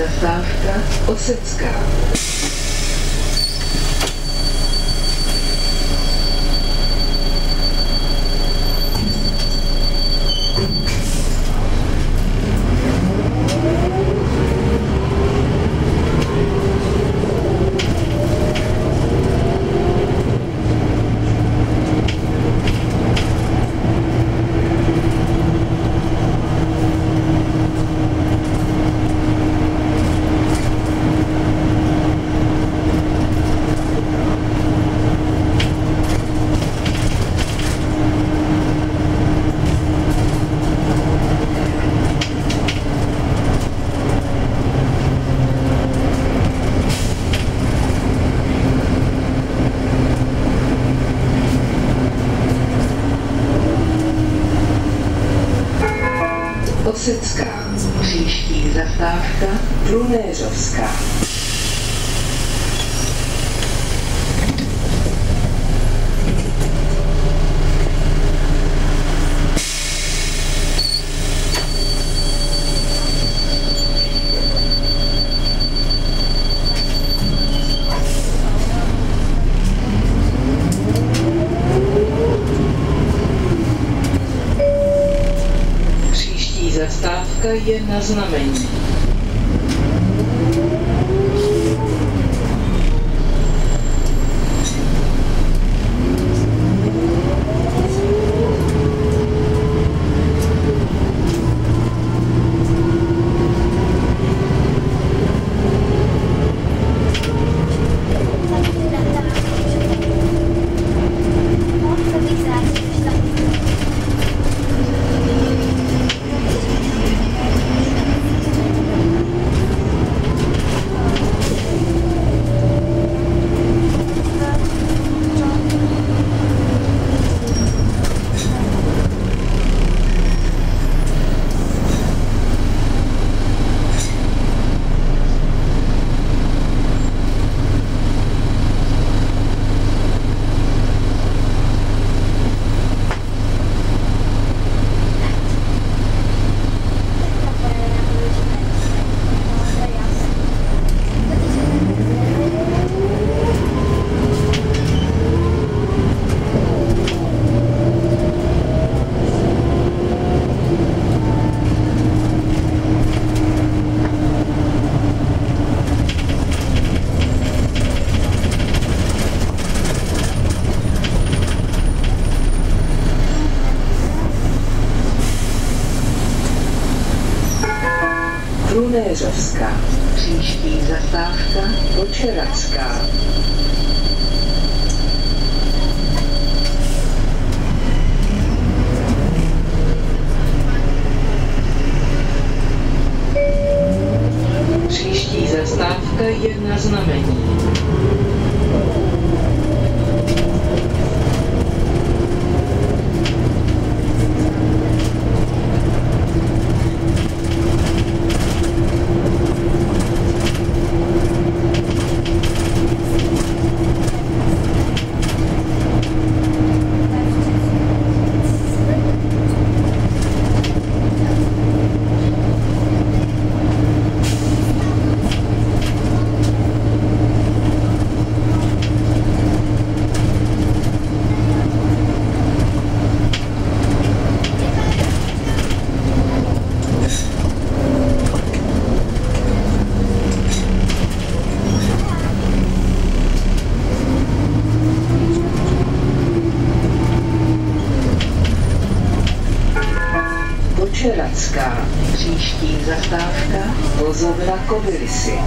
Zastávka Osecká. Osecká. Příští zastávka Prunéřovská. Příští zastávka je Prunéřovská. Příští zastávka Počeradská. Příští zastávka je na znamení. Počeradská. Příští zastávka Vozovna Kobylisy.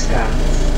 Scott.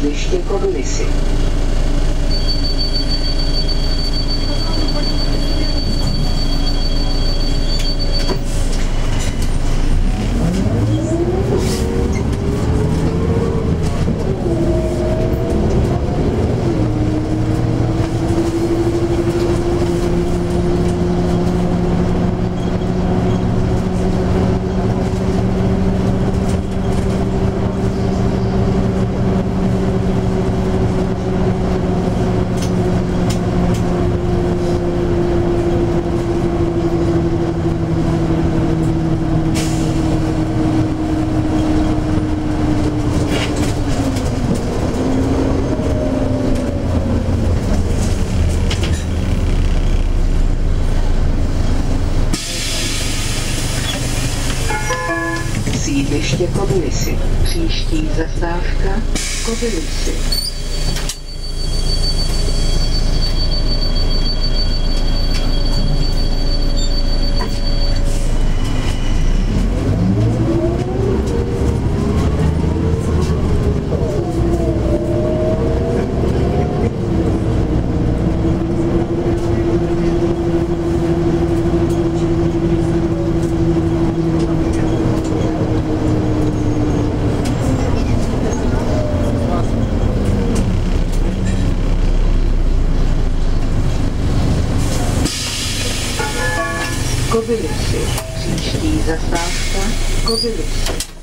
Sídliště Kobylisy. Sídliště Kobylisy. Příští zastávka Kobylisy. Kobylisy. Příští zastávka Kobylisy.